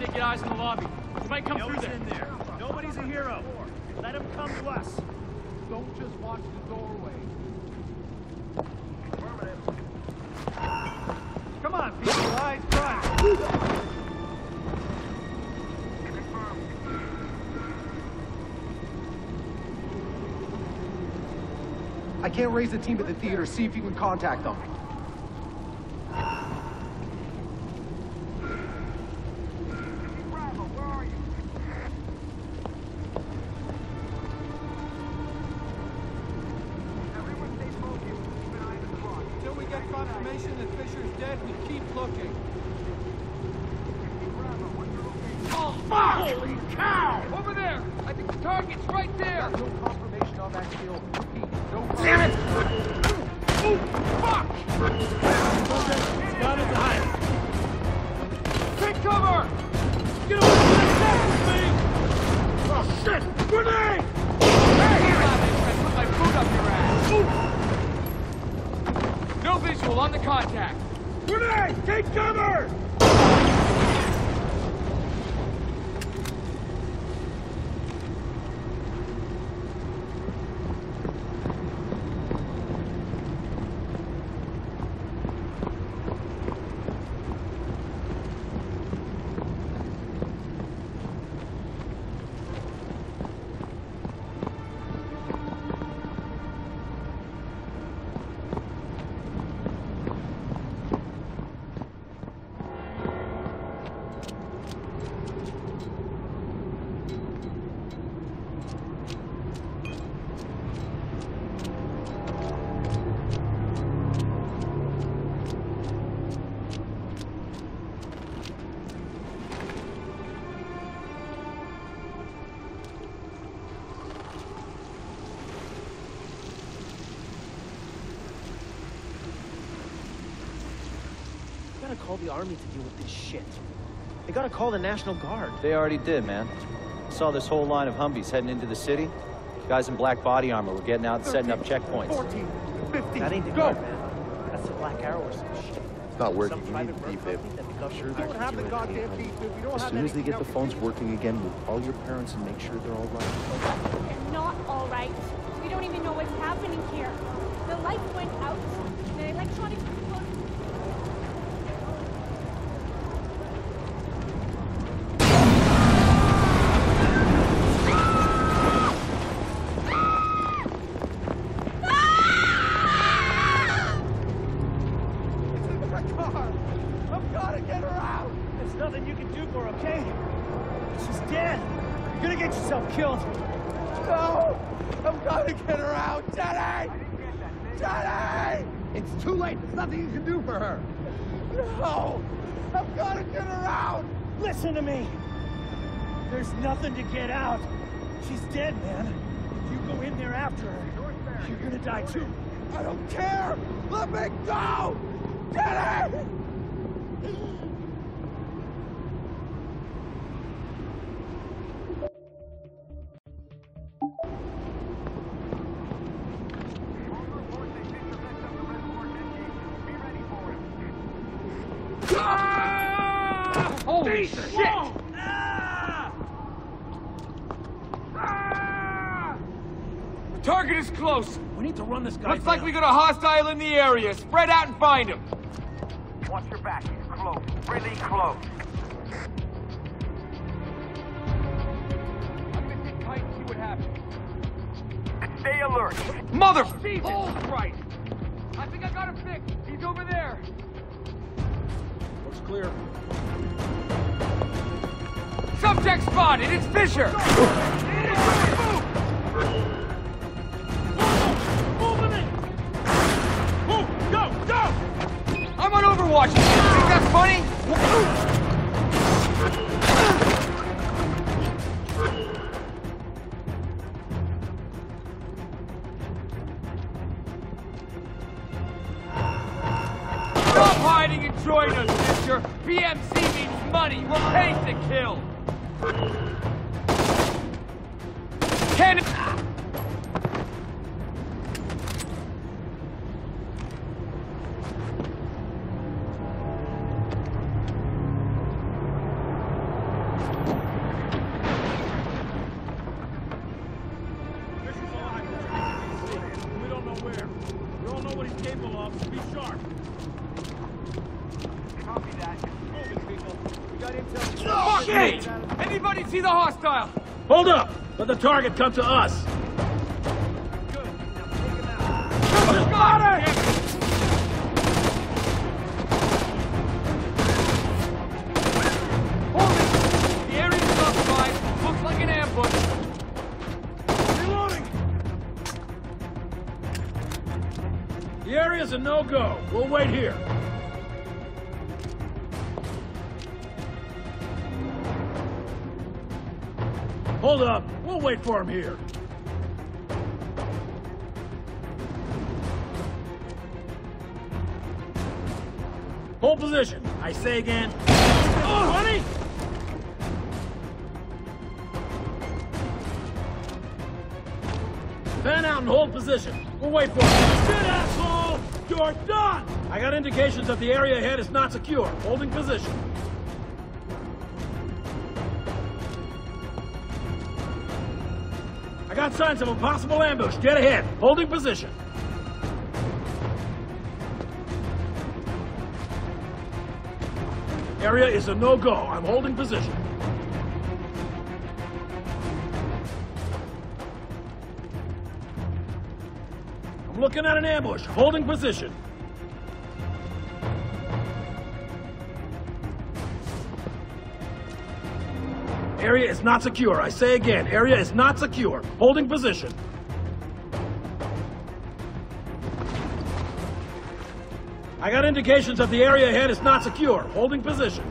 somebody get eyes in the lobby. He might come through there. in there. Nobody's a hero. Let him come to us. Don't just watch the doorway. Come on, people. Eyes front. I can't raise the team at the theater. See if you can contact them. Call the army to deal with this shit. They gotta call the National Guard. They already did, man. Saw this whole line of Humvees heading into the city. Guys in black body armor were getting out and setting up checkpoints. 14, 15, That ain't the go! Guard, man. That's the Black Arrow or some shit. It's not working. Some You need work defib. company that the government We don't have the goddamn defib. We don't As have soon as they get the phones working again, we'll call your parents and make sure they're all right. They're not all right. We don't even know what's happening here. The lights went out. The electronics after her, you're gonna die too. I don't care! Let me go! Get Holy this guy Looks like we got a hostile in the area. Spread out and find him. Watch your back. He's close. Really close. I'm gonna sit tight and see what happens. Stay alert. Mother! Jesus Christ! Oh. I think I got him fixed. He's over there. Looks clear. Subject spotted. It's Fisher. I'm on Overwatch. You think that's funny? Stop hiding and join us, Fisher. PMC means money. We're paid to kill. Can Copy that. Oh, shit! Anybody see the hostile? Hold up! Let the target come to us. Got it! Hold it! The area's occupied. Looks like an ambush. Reloading! The area's a no-go. We'll wait here. Hold up. We'll wait for him here. Hold position. I say again. Oh, honey! Fan out and hold position. We'll wait for him. Shit, asshole! You're done! I got indications that the area ahead is not secure. Holding position. Signs of a possible ambush. Get ahead. Holding position. Area is a no-go. I'm holding position. I'm looking at an ambush. Holding position. Area is not secure. I say again, area is not secure. Holding position. I got indications that the area ahead is not secure. Holding position.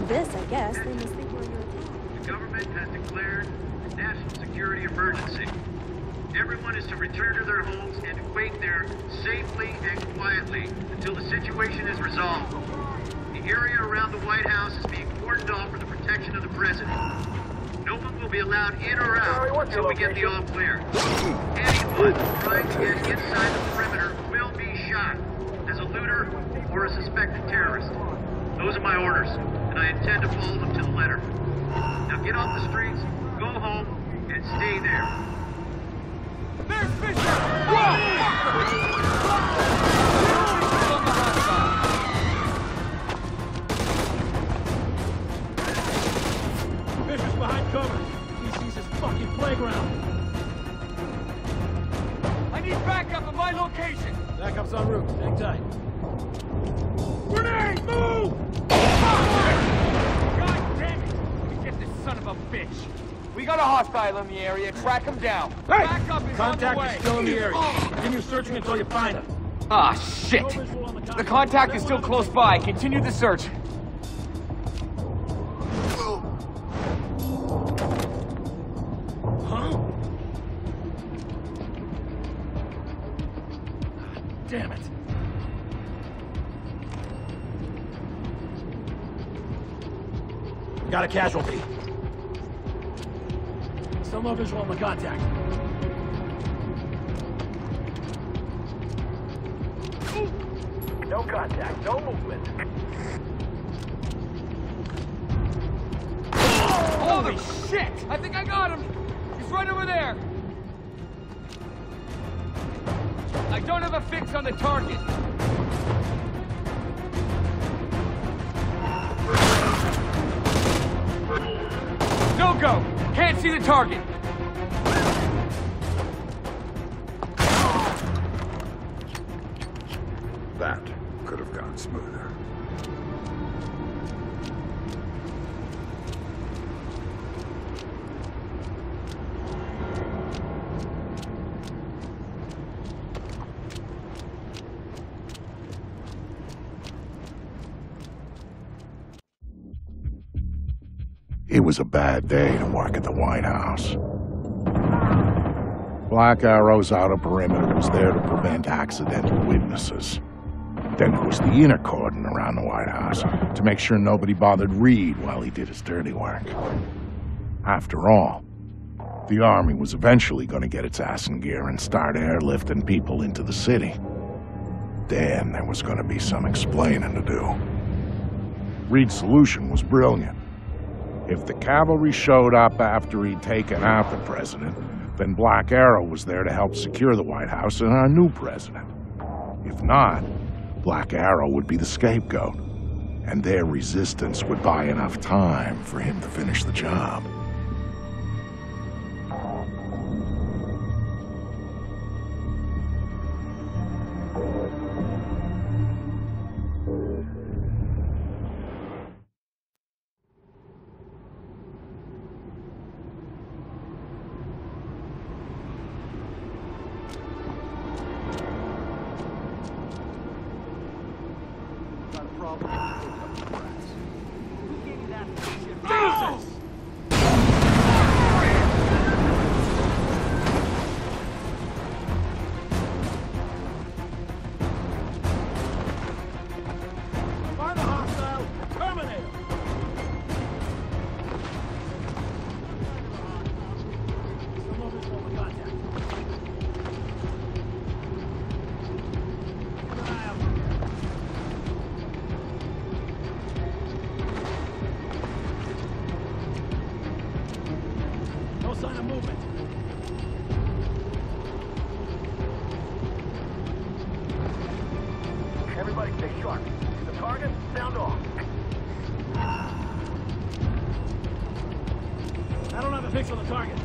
Did this, I guess, they must think we're under attack. The government has declared a national security emergency. Everyone is to return to their homes and wait there safely and quietly until the situation is resolved. The area around the White House is being cordoned off for the protection of the president. No one will be allowed in or out until we get the all clear. Anyone trying to get inside the perimeter will be shot as a looter or a suspected terrorist. Those are my orders, and I intend to follow them to the letter. Now get off the streets, go home, and stay there. There's Fisher! Fisher's behind cover. He sees his fucking playground. I need backup at my location. Backup's en route. Hang tight. Grenade! Move! God damn it! Get this son of a bitch. We got a hostile in the area. Track him down. Hey! Is Contact on the way. is still in the area. Continue searching until you find him. Ah, shit. No visual on the contact is still close by. Continue the search. Huh? Damn it. Got a casualty. Still no visual on the contact. No contact. No movement. Holy shit! I think I got him! He's right over there! I don't have a fix on the target. Go! Can't see the target! Bad day to work at the White House. Black Arrow's outer perimeter was there to prevent accidental witnesses. Then there was the inner cordon around the White House to make sure nobody bothered Reed while he did his dirty work. After all, the army was eventually going to get its ass in gear and start airlifting people into the city. Then there was going to be some explaining to do. Reed's solution was brilliant. If the cavalry showed up after he'd taken out the president, then Black Arrow was there to help secure the White House and our new president. If not, Black Arrow would be the scapegoat, and their resistance would buy enough time for him to finish the job. Target. I don't have a fix on the target.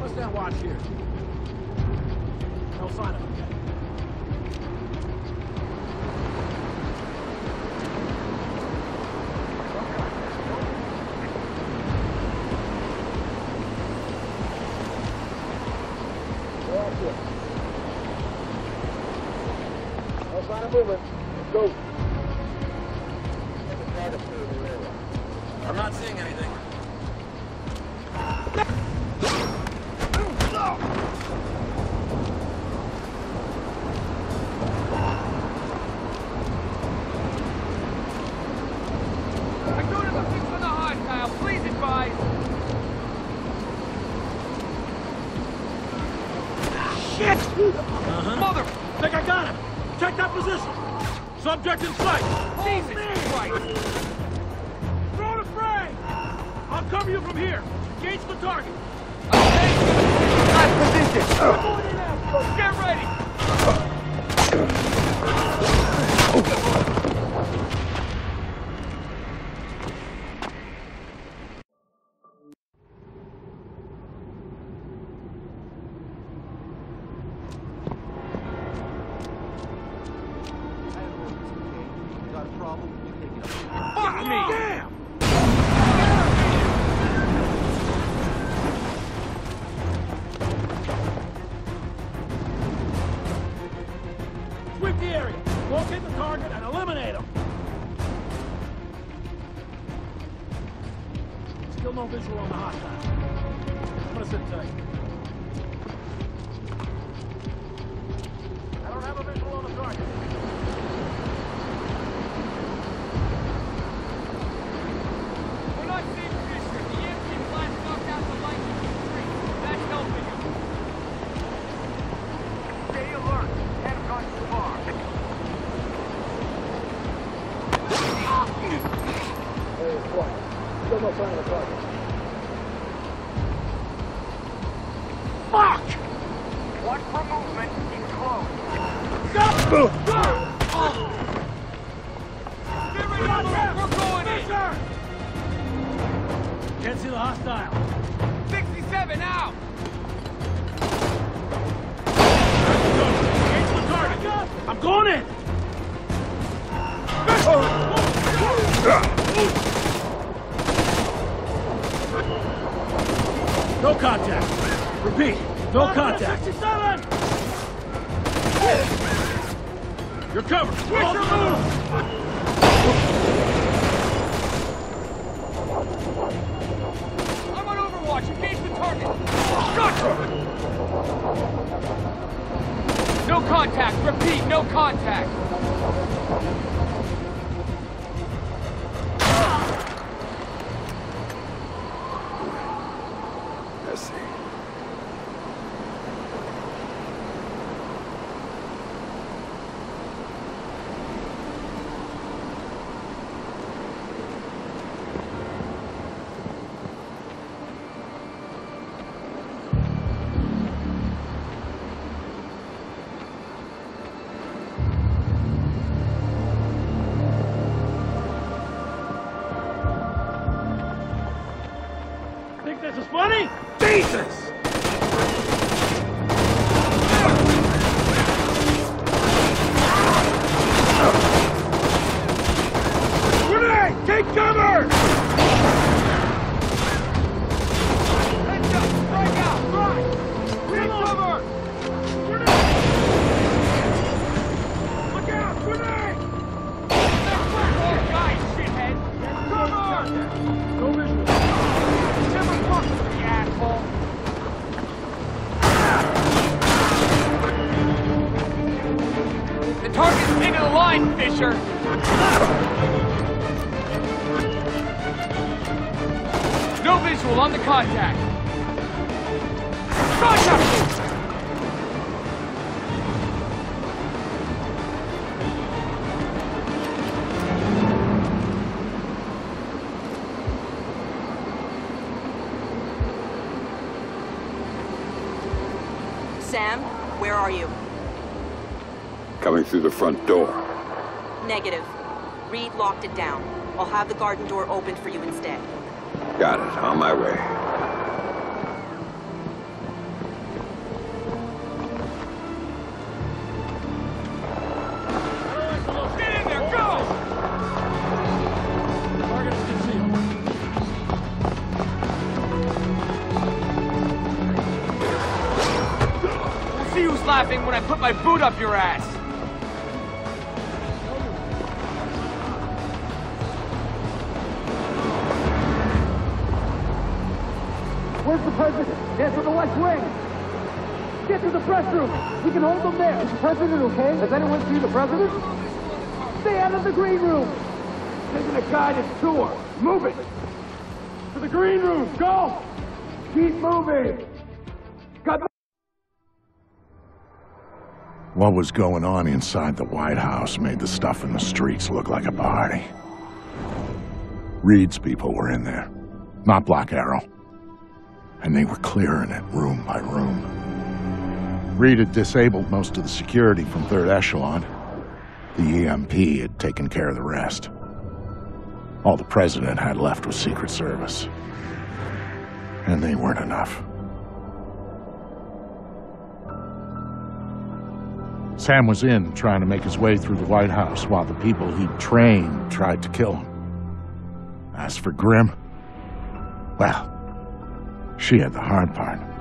Let's stand watch here. I'm not seeing anything. Get ready! Still no visual on the hostile. I'm gonna sit tight. Going in. Can't see the hostile. 67 out. Engage the target! I'm going in! No contact. Repeat, no contact. You're covered. Fisher, move! Contact. Contact! Sam, where are you? Coming through the front door. Negative. Reed locked it down. I'll have the garden door opened for you instead. Got it. On my way. See who's laughing when I put my boot up your ass. Get to the press room. We can hold them there. Is the president okay? Has anyone seen the president? Stay out of the green room. Isn't a guided tour. Move it. To the green room. Go. Keep moving. Got What was going on inside the White House made the stuff in the streets look like a party. Reed's people were in there, not Black Arrow. And they were clearing it room by room. Reed had disabled most of the security from Third Echelon. The EMP had taken care of the rest. All the President had left was Secret Service. And they weren't enough. Sam was in, trying to make his way through the White House while the people he'd trained tried to kill him. As for Grim, well, she had the hard part.